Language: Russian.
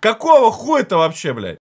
Какого хуя-то вообще, блядь?